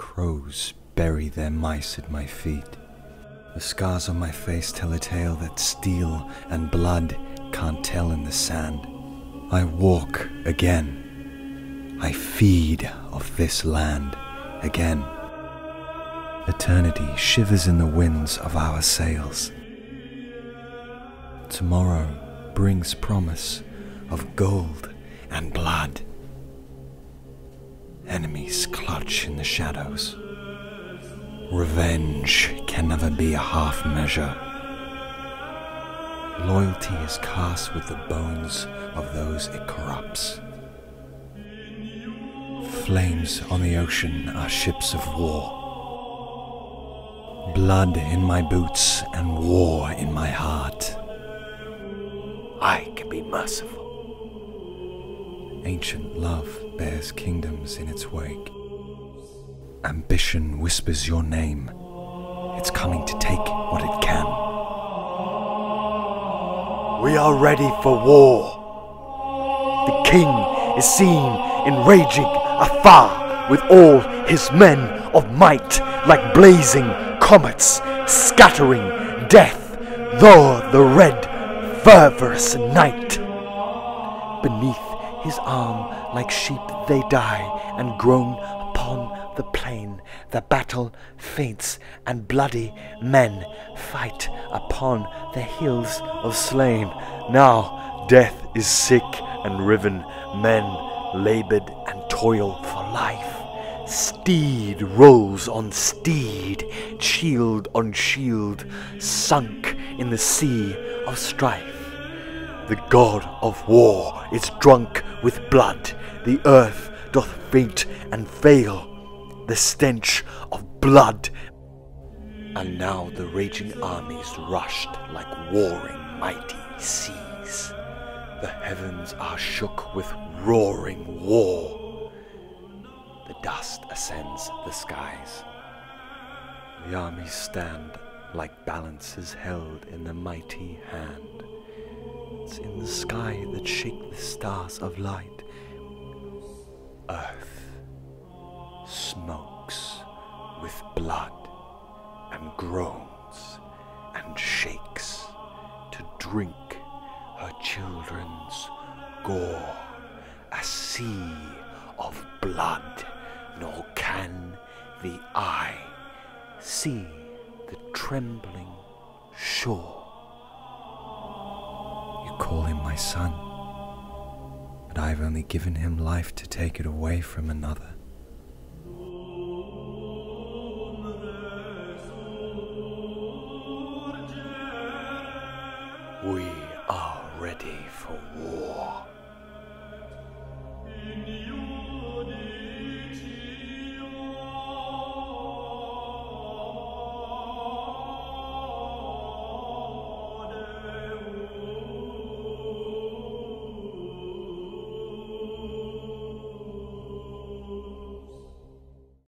Crows bury their mice at my feet. The scars on my face tell a tale that steel and blood can't tell in the sand. I walk again. I feed of this land again. Eternity shivers in the winds of our sails. Tomorrow brings promise of gold and blood. Enemies clutch in the shadows. Revenge can never be a half measure. Loyalty is cast with the bones of those it corrupts. Flames on the ocean are ships of war. Blood in my boots and war in my heart. I can be merciful. Ancient love bears kingdoms in its wake. Ambition whispers your name. It's coming to take what it can. We are ready for war. The king is seen enraging afar with all his men of might like blazing comets scattering death though the red fervorous night. Beneath his arm like sheep they die and groan upon the plain. The battle faints and bloody men fight upon the hills of slain. Now death is sick and riven, men labored and toil for life. Steed rolls on steed, shield on shield, sunk in the sea of strife. The god of war is drunk with blood, the earth doth faint and fail, the stench of blood. And now the raging armies rushed like warring mighty seas. The heavens are shook with roaring war. The dust ascends the skies. The armies stand like balances held in the mighty hand. It's in the sky that shake the stars of light. Earth smokes with blood and groans and shakes to drink her children's gore. A sea of blood, nor can the eye see the trembling shore. You call him my son, but I've only given him life to take it away from another.